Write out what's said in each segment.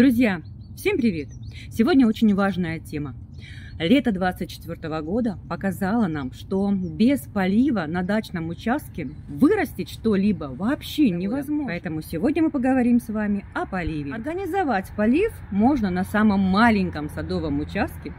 Друзья, всем привет! Сегодня очень важная тема. Лето 24 года показало нам, что без полива на дачном участке вырастить что-либо вообще невозможно. Поэтому сегодня мы поговорим с вами о поливе. Организовать полив можно на самом маленьком садовом участке,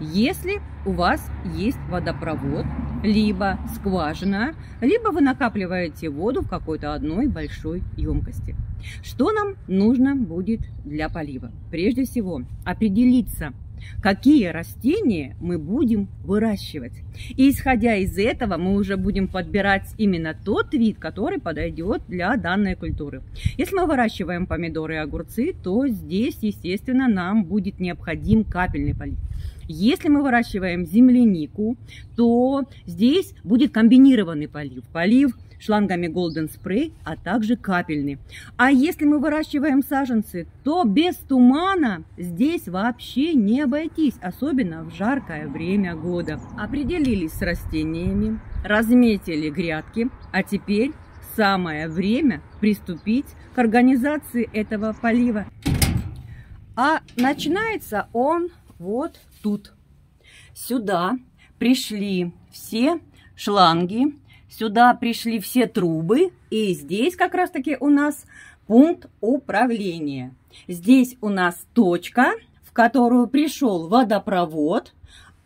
если у вас есть водопровод, либо скважина, либо вы накапливаете воду в какой-то одной большой емкости. Что нам нужно будет для полива? Прежде всего, определиться, какие растения мы будем выращивать. И исходя из этого, мы уже будем подбирать именно тот вид, который подойдет для данной культуры. Если мы выращиваем помидоры и огурцы, то здесь, естественно, нам будет необходим капельный полив. Если мы выращиваем землянику, то здесь будет комбинированный полив. Полив шлангами Golden Spray, а также капельный. А если мы выращиваем саженцы, то без тумана здесь вообще не обойтись, особенно в жаркое время года. Определились с растениями, разметили грядки, а теперь самое время приступить к организации этого полива. А начинается он вот тут. Сюда пришли все шланги, сюда пришли все трубы, и здесь как раз-таки у нас пункт управления. Здесь у нас точка, в которую пришел водопровод,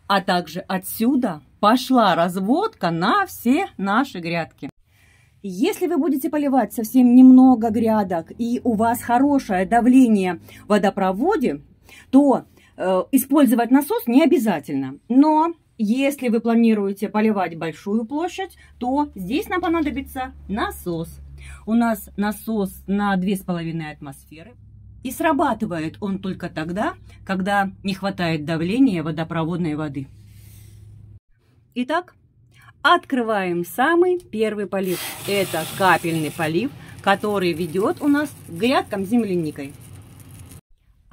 а также отсюда пошла разводка на все наши грядки. Если вы будете поливать совсем немного грядок и у вас хорошее давление в водопроводе, то использовать насос не обязательно. Но если вы планируете поливать большую площадь, то здесь нам понадобится насос. У нас насос на 2,5 атмосферы. И срабатывает он только тогда, когда не хватает давления водопроводной воды. Итак, открываем самый первый полив. Это капельный полив, который ведет у нас к грядкам земляникой.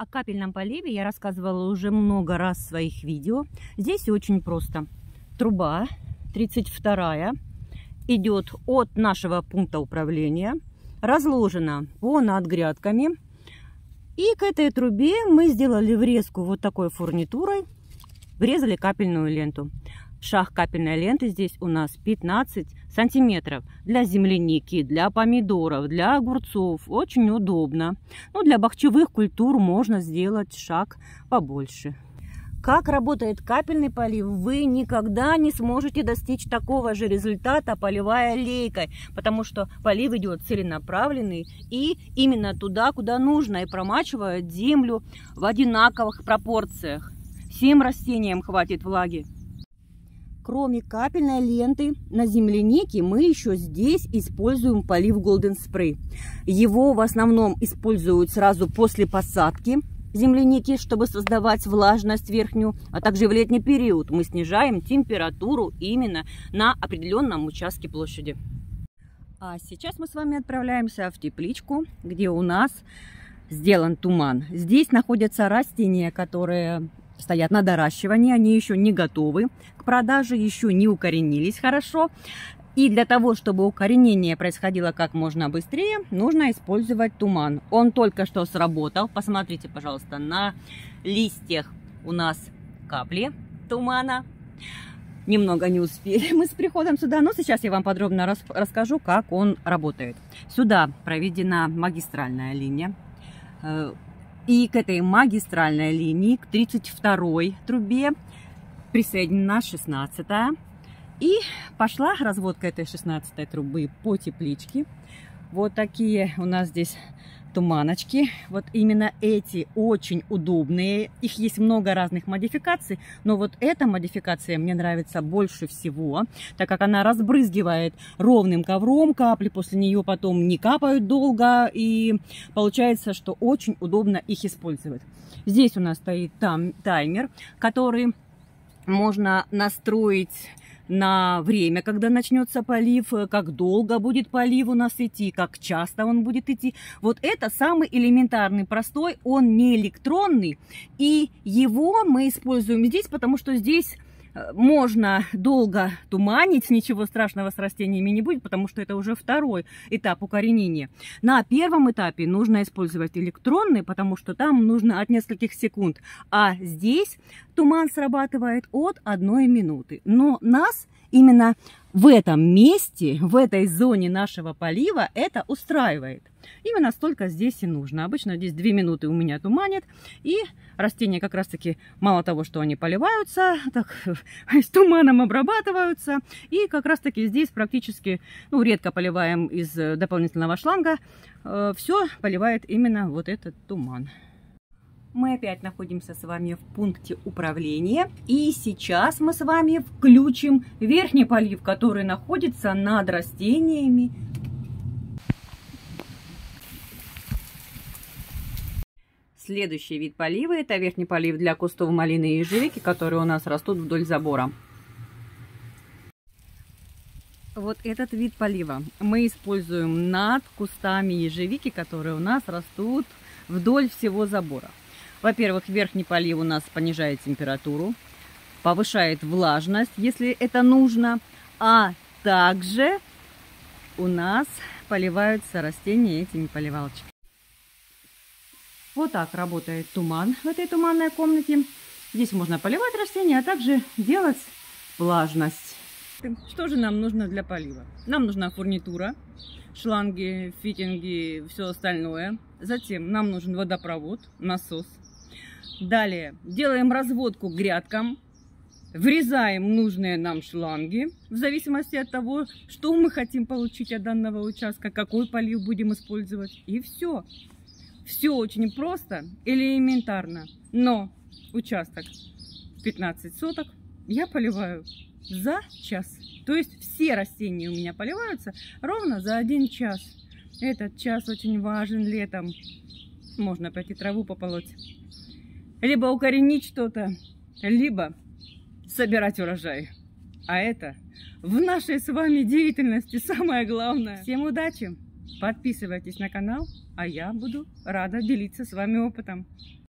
О капельном поливе я рассказывала уже много раз в своих видео. Здесь очень просто. Труба 32 идет от нашего пункта управления, разложена по над грядками. И к этой трубе мы сделали врезку вот такой фурнитурой, врезали капельную ленту. Шаг капельной ленты здесь у нас 15 сантиметров. Для земляники, для помидоров, для огурцов. Очень удобно. Но ну, для бахчевых культур можно сделать шаг побольше. Как работает капельный полив, вы никогда не сможете достичь такого же результата, поливая лейкой, потому что полив идет целенаправленный и именно туда, куда нужно, и промачивает землю в одинаковых пропорциях. Всем растениям хватит влаги. Кроме капельной ленты на землянике, мы еще здесь используем полив Golden Spray. Его в основном используют сразу после посадки земляники, чтобы создавать влажность верхнюю, а также в летний период мы снижаем температуру именно на определенном участке площади. А сейчас мы с вами отправляемся в тепличку, где у нас сделан туман. Здесь находятся растения, которые стоят на доращивании, они еще не готовы к продаже, еще не укоренились хорошо. И для того, чтобы укоренение происходило как можно быстрее, нужно использовать туман. Он только что сработал. Посмотрите, пожалуйста, на листьях у нас капли тумана. Немного не успели мы с приходом сюда, но сейчас я вам подробно рас расскажу, как он работает. Сюда проведена магистральная линия э, и к этой магистральной линии, к 32 трубе, присоединена 16 -я. И пошла разводка этой 16 трубы по тепличке. Вот такие у нас здесь туманочки. Вот именно эти очень удобные. Их есть много разных модификаций, но вот эта модификация мне нравится больше всего, так как она разбрызгивает ровным ковром, капли после нее потом не капают долго, и получается, что очень удобно их использовать. Здесь у нас стоит там таймер, который можно настроить на время, когда начнется полив, э, как долго будет полив у нас идти, как часто он будет идти. Вот это самый элементарный, простой, он не электронный, и его мы используем здесь, потому что здесь можно долго туманить, ничего страшного с растениями не будет, потому что это уже второй этап укоренения. На первом этапе нужно использовать электронный, потому что там нужно от нескольких секунд, а здесь туман срабатывает от одной минуты. Но нас именно в этом месте, в этой зоне нашего полива это устраивает. Именно столько здесь и нужно. Обычно здесь 2 минуты у меня туманит, и растения как раз-таки мало того, что они поливаются, так с туманом обрабатываются, и как раз-таки здесь практически, ну, редко поливаем из дополнительного шланга, э, все поливает именно вот этот туман. Мы опять находимся с вами в пункте управления. И сейчас мы с вами включим верхний полив, который находится над растениями. Следующий вид полива – это верхний полив для кустов малины и ежевики, которые у нас растут вдоль забора. Вот этот вид полива мы используем над кустами ежевики, которые у нас растут вдоль всего забора. Во-первых, верхний полив у нас понижает температуру, повышает влажность, если это нужно, а также у нас поливаются растения этими поливалочками. Вот так работает туман в этой туманной комнате. Здесь можно поливать растения, а также делать влажность. Что же нам нужно для полива? Нам нужна фурнитура, шланги, фитинги, все остальное. Затем нам нужен водопровод, насос, Далее делаем разводку грядкам, врезаем нужные нам шланги, в зависимости от того, что мы хотим получить от данного участка, какой полив будем использовать. И все. Все очень просто, элементарно. Но участок 15 соток я поливаю за час. То есть все растения у меня поливаются ровно за один час. Этот час очень важен летом. Можно пойти траву пополоть либо укоренить что-то, либо собирать урожай. А это в нашей с вами деятельности самое главное. Всем удачи! Подписывайтесь на канал, а я буду рада делиться с вами опытом.